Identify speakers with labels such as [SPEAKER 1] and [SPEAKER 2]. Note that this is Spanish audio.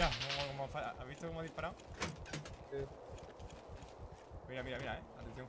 [SPEAKER 1] Mira, ¿has visto cómo ha disparado?
[SPEAKER 2] Sí.
[SPEAKER 1] Mira, mira, mira, eh. Atención.